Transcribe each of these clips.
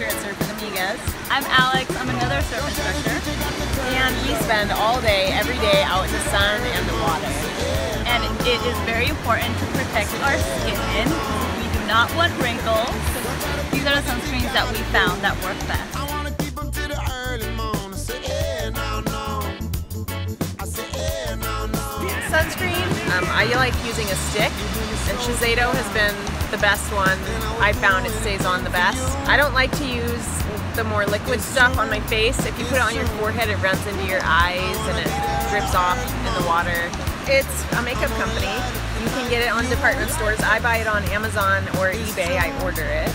instructor at Surf with Amigas. I'm Alex, I'm another surf instructor. And we spend all day, every day out in the sun and the water. And it is very important to protect our skin. We do not want wrinkles. These are the sunscreens that we found that work best. Sunscreen, um, I like using a stick, and Shiseido has been the best one. I found it stays on the best. I don't like to use the more liquid stuff on my face. If you put it on your forehead, it runs into your eyes and it drips off in the water. It's a makeup company. You can get it on department stores. I buy it on Amazon or eBay. I order it.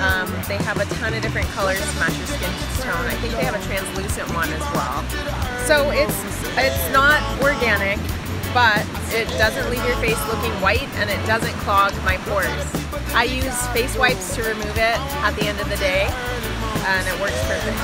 Um, they have a ton of different colors to match your skin tone. I think they have a translucent one as well. So it's it's not organic but it doesn't leave your face looking white and it doesn't clog my pores. I use face wipes to remove it at the end of the day and it works perfect.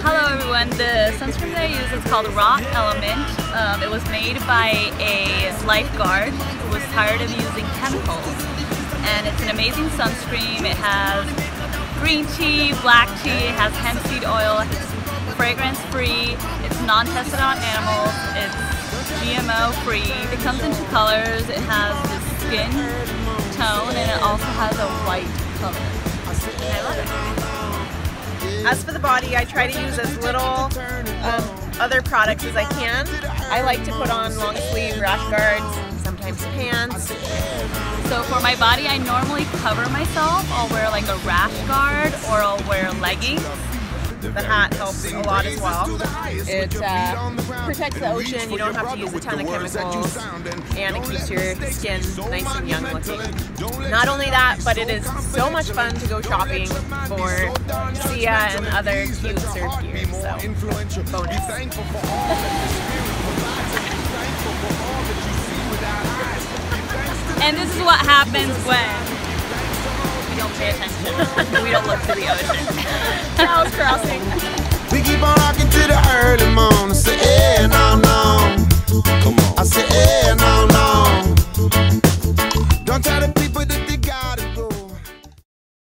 Hello everyone, the sunscreen that I use is called Raw Element. Um, it was made by a lifeguard who was tired of using chemicals. And it's an amazing sunscreen. It has green tea, black tea, it has hemp seed oil, it's fragrance free, it's non-tested on animals, it's GMO free, it comes in two colors, it has this skin tone and it also has a white color. I love it. As for the body, I try to use as little um, other products as I can. I like to put on long sleeve rash guards, sometimes pants, so for my body, I normally cover myself. I'll wear like a rash guard or I'll wear leggings. The hat helps a lot as well. It uh, protects the ocean, you don't have to use a ton of chemicals, and it keeps your skin nice and young looking. Not only that, but it is so much fun to go shopping for Seea and other cute surf gear, so bonus. And this is what happens when we don't pay attention. we don't look to the ocean. Cows crossing. We keep on rocking to the